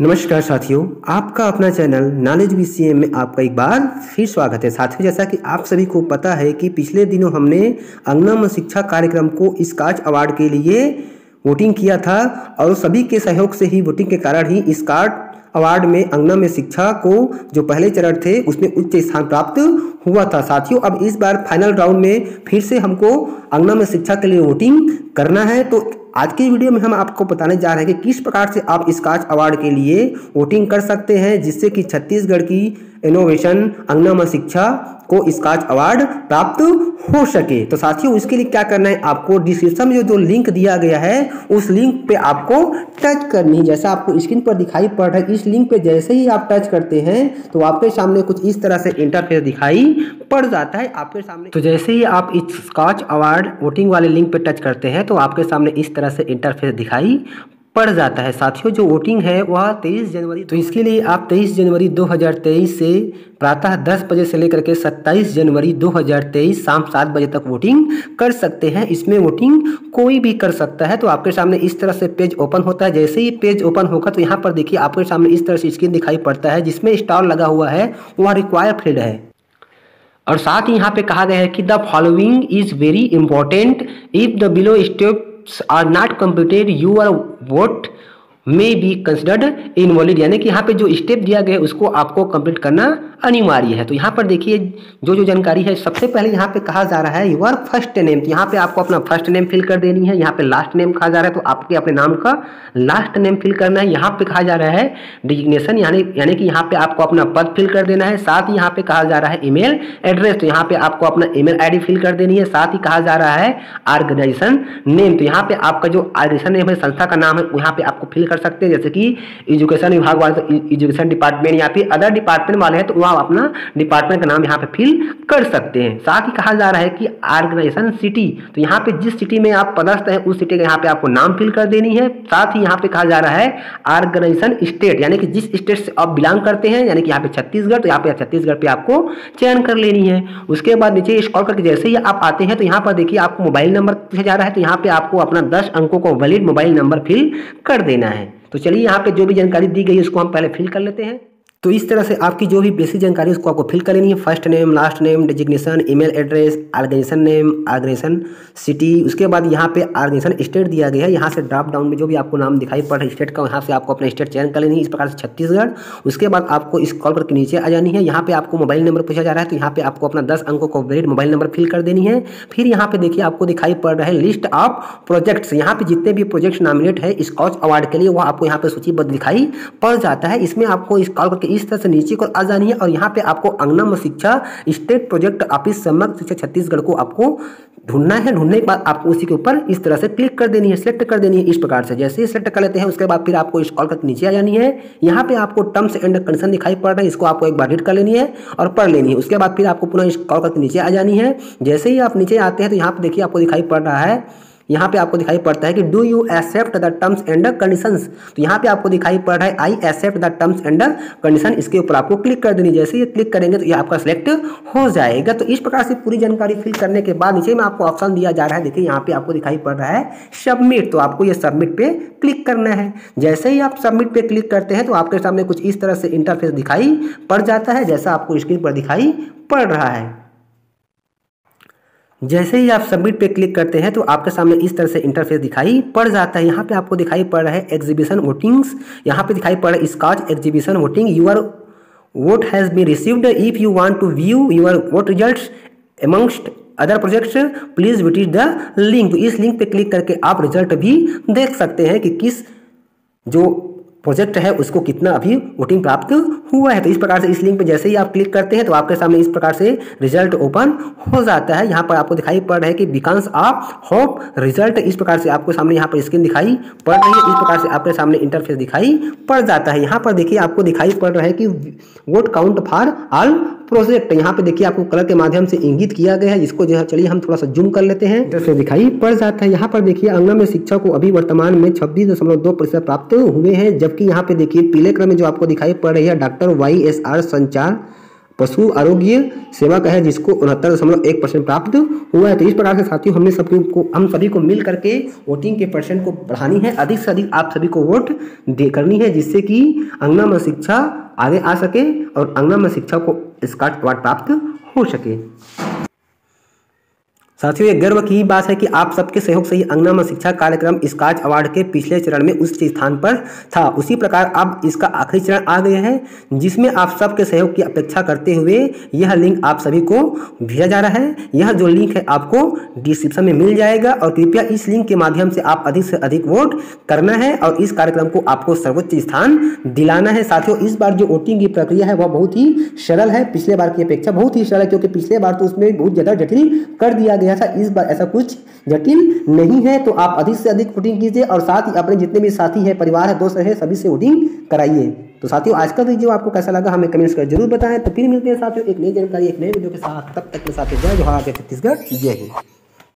नमस्कार साथियों, आपका अपना चैनल नॉलेज बी सी में आपका एक बार फिर स्वागत है। साथियों, जैसा कि आप सभी को पता है कि पिछले दिनों हमने अंगनम शिक्षा कार्यक्रम को स्काच अवार्ड के लिए वोटिंग किया था और सभी के सहयोग से ही वोटिंग के कारण ही स्काट अवार्ड में अंगना में शिक्षा को जो पहले चरण थे, उसमें उच्च स्थान प्राप्त हुआ था। साथियों, अब इस बार फाइनल राउंड में फिर से हमको अंगना में शिक्षा के लिए वोटिंग करना है तो आज के वीडियो में हम आपको बताने जा रहे हैं कि किस प्रकार से आप स्काच अवार्ड के लिए वोटिंग कर सकते हैं, जिससे कि छत्तीसगढ़ की इनोवेशन अंगनामा शिक्षा को स्काच अवार्ड प्राप्त हो सके। तो साथियों, इसके लिए क्या करना है? आपको डिस्क्रिप्शन में जो जो लिंक दिया गया है, उस लिंक पे आपको टच करनी है। जैसा आपको स्क्रीन पर दिखाई पड़ रहा है, इस लिंक पे जैसे ही आप टच करते हैं तो आपके सामने कुछ इस तरह से इंटरफेस दिखाई पड़ जाता है। आपके सामने तो जैसे ही आप इस स्कॉच अवार्ड वोटिंग वाले लिंक पे टच करते हैं तो आपके सामने इस तरह से इंटरफेस दिखाई पड़ जाता है। साथियों, जो वोटिंग है, वह 23 जनवरी तो इसके लिए आप 23 जनवरी 2023 से प्रातः 10 बजे से लेकर के 27 जनवरी 2023 शाम सात बजे तक वोटिंग कर सकते हैं। इसमें वोटिंग कोई भी कर सकता है। तो आपके सामने इस तरह से पेज ओपन होता है। जैसे ही पेज ओपन होगा तो यहाँ पर देखिए, आपके सामने इस तरह से स्क्रीन दिखाई पड़ता है, जिसमें स्टार लगा हुआ है। वह रिक्वायर फ़ील्ड है। और साथ ही यहाँ पे कहा गया है कि the following is very important if the below steps are not completed you are vote may be considered invalid यानी कि यहाँ पे जो स्टेप दिया गया है उसको आपको कंप्लीट करना अनिवार्य है तो यहाँ पर देखिए जो जो जानकारी है सबसे पहले यहाँ पे कहा जा रहा है यूर फ़र्स्ट नेम तो यहाँ पे आपको अपना फ़र्स्ट नेम फिल कर देनी है यहाँ पे लास्ट नेम कहा जा रहा है तो आपके अपने नाम का लास्ट नेम फिल करना है यहाँ पे कहा जा रहा है डिजिग्नेशन यानी यानी कि यहाँ पे आपको अपना पद फिल कर देना है साथ ही यहाँ पे कहा जा रहा है ईमेल एड्रेस तो यहाँ पे आपको अपना ईमेल आईडी फिल कर देनी है साथ ही कहा जा रहा है ऑर्गेनाइजेशन नेम तो यहाँ पे आपका जो ऑर्गेनाइजेशन नेम है संस्था का नाम है यहाँ पे आपको फिल कर सकते हैं। जैसे कि एजुकेशन विभाग वाले तो एजुकेशन डिपार्टमेंट या फिर अदर डिपार्टमेंट वाले हैं तो आप अपना डिपार्टमेंट का नाम यहाँ पे फिल कर सकते हैं। साथ ही कहा जा रहा है कि ऑर्गेनाइजेशन सिटी तो यहाँ पे जिस सिटी में आप पदस्थ हैं, उस सिटी का यहाँ पे आपको नाम फिल कर देनी है। साथ ही यहाँ पे कहा जा रहा है ऑर्गेनाइजेशन स्टेट यानी कि जिस स्टेट से आप बिलोंग करते हैं, यानी कि यहाँ पे छत्तीसगढ़ तो यहाँ पे छत्तीसगढ़ पे आपको चयन कर लेनी है। उसके बाद नीचे स्कॉल करके जैसे ही आप आते हैं तो यहाँ पर देखिए आपको मोबाइल नंबर पूछा जा रहा है तो यहाँ पे आपको अपना दस अंकों को वैलिड मोबाइल नंबर फिल कर देना है। तो चलिए यहाँ पे जो भी जानकारी दी गई है, उसको हम पहले फिल कर लेते हैं। तो इस तरह से आपकी जो भी बेसिक जानकारी उसको आपको फिल कर लेनी है। First name last name designation email address organisation name organisation city उसके बाद यहाँ पे ऑर्गेनाइजेशन स्टेट दिया गया है। यहाँ से ड्रॉप डाउन में जो भी आपको नाम दिखाई पड़ रहा है स्टेट का, यहाँ से आपको अपना स्टेट चयन कर लेनी है। इस प्रकार से छत्तीसगढ़। उसके बाद आपको इस कॉल करके नीचे आ जानी है। यहाँ पे आपको मोबाइल नंबर पूछा जा रहा है तो यहाँ पे आपको अपना दस अंकों को वैलिड मोबाइल नंबर फिल कर देनी है। फिर यहाँ पे देखिए, आपको दिखाई पड़ रहा है लिस्ट ऑफ़ प्रोजेक्ट्स यहाँ पे जितने भी प्रोजेक्ट नॉमिनेट है स्कॉच अवार्ड के लिए वो आपको यहाँ पे सूचीबद्ध दिखाई पड़ जाता है। इसमें आपको इस कॉल करके इस तरह से नीचे को आ जानी है और यहाँ पे आपको अंगनम शिक्षा स्टेट प्रोजेक्ट ऑफ़िस समग्र शिक्षा छत्तीसगढ़ को आपको ढूंढना है। ढूँढने के बाद आपको उसी के ऊपर इस तरह से क्लिक कर देनी है, सेलेक्ट कर देनी है इस प्रकार से। जैसे ही सेलेक्ट कर लेते हैं, उसके बाद फिर आपको इस कॉल करके नीचे आ जानी है। यहाँ पे आपको टर्म्स एंड कंडीशन दिखाई पड़ रहा है, इसको आपको एक बार रीड कर लेनी है और पढ़ लेनी है। उसके बाद फिर आपको पुनः इस कॉल करके नीचे आ जानी है। जैसे ही आप नीचे आते हैं तो यहाँ पे देखिए आपको दिखाई पड़ रहा है यहाँ पे आपको दिखाई पड़ता है कि do you accept the terms and condition तो यहाँ पे आपको दिखाई पड़ रहा है I accept the terms and condition इसके ऊपर आपको क्लिक कर देनी, जैसे ये क्लिक करेंगे तो ये आपका सिलेक्ट हो जाएगा। तो इस प्रकार से पूरी जानकारी फिल करने के बाद नीचे में आपको ऑप्शन दिया जा रहा है। देखिए, यहाँ पे आपको दिखाई पड़ रहा है सबमिट तो आपको ये सबमिट पे क्लिक करना है। जैसे ही आप सबमिट पे क्लिक करते हैं तो आपके सामने कुछ इस तरह से इंटरफेस दिखाई पड़ जाता है, जैसा आपको स्क्रीन पर दिखाई पड़ रहा है। जैसे ही आप सबमिट पे क्लिक करते हैं तो आपके सामने इस तरह से इंटरफेस दिखाई पड़ जाता है। यहाँ पे आपको दिखाई पड़ रहा है एग्जीबिशन वोटिंग्स यहाँ पे दिखाई पड़ रहा है Skoch exhibition voting your vote has be received if you want to view your vote results amongst other projects please विट इज़ द लिंक तो इस लिंक पे क्लिक करके आप रिज़ल्ट भी देख सकते हैं कि किस जो प्रोजेक्ट है, उसको कितना अभी वोटिंग प्राप्त हुआ है? तो इस प्रकार से इस लिंक पर जैसे ही आप क्लिक करते हैं तो आपके सामने इस प्रकार से रिज़ल्ट ओपन हो जाता है। यहाँ पर आपको दिखाई पड़ रहा है कि बिकॉन्स ऑफ़ होप रिज़ल्ट इस प्रकार से आपको सामने यहाँ पर स्क्रीन दिखाई पड़ रही है। इस प्रकार से आपके सामने इंटरफेस दिखाई पड़ जाता है। यहाँ पर देखिए, आपको दिखाई पड़ रहा है कि vote count for all project. यहाँ पे देखिए आपको कलर के माध्यम से इंगित किया गया है, जिसको जो है चलिए हम थोड़ा सा जूम कर लेते हैं। इंटरफेस दिखाई पड़ जाता है। यहाँ पर देखिए अंगन में शिक्षा को अभी वर्तमान में छब्बीस दशमलव दो प्रतिशत प्राप्त हुए हैं, जबकि यहाँ पे देखिए पीले क्रम में जो आपको दिखाई पड़ रही है, डॉक्टर वाई एस आर संचार पशु आरोग्य सेवा का है, जिसको उनहत्तर दशमलव एक परसेंट प्राप्त हुआ है। तो इस प्रकार से साथियों, हमने सबके को हम सभी को मिल करके वोटिंग के परसेंट को बढ़ानी है। अधिक से अधिक आप सभी को वोट दे करनी है, जिससे कि अंगना में शिक्षा आगे आ सके और अंगना में शिक्षा को स्काट स्वाद प्राप्त हो सके। साथियों, ये गर्व की बात है कि आप सबके सहयोग से ही अंगना शिक्षा कार्यक्रम स्काच अवार्ड के पिछले चरण में उस स्थान पर था। उसी प्रकार अब इसका आखिरी चरण आ गया है, जिसमें आप सबके सहयोग की अपेक्षा करते हुए यह लिंक आप सभी को भेजा जा रहा है। यह जो लिंक है, आपको डिस्क्रिप्शन में मिल जाएगा और कृपया इस लिंक के माध्यम से आप अधिक से अधिक वोट करना है और इस कार्यक्रम को आपको सर्वोच्च स्थान दिलाना है। साथियों, इस बार जो वोटिंग की प्रक्रिया है, वह बहुत ही सरल है। पिछले बार की अपेक्षा बहुत ही सरल है, क्योंकि पिछले बार तो उसमें बहुत ज़्यादा जटिल कर दिया गया था, इस बार ऐसा कुछ जटिल नहीं है तो आप अधिक से अधिक वोटिंग कीजिए और साथ ही अपने जितने भी साथी है, परिवार है, दोस्त है, सभी से वोटिंग कराइए। तो साथियों, आज का वीडियो आपको कैसा लगा, हमें कमेंट्स कर ज़रूर बताएँ। तो फिर मिलते हैं साथियों, एक नई जानकारी, एक नए वीडियो के साथ। तब तक के साथ जय जोहार छत्तीसगढ़, जय हिंद।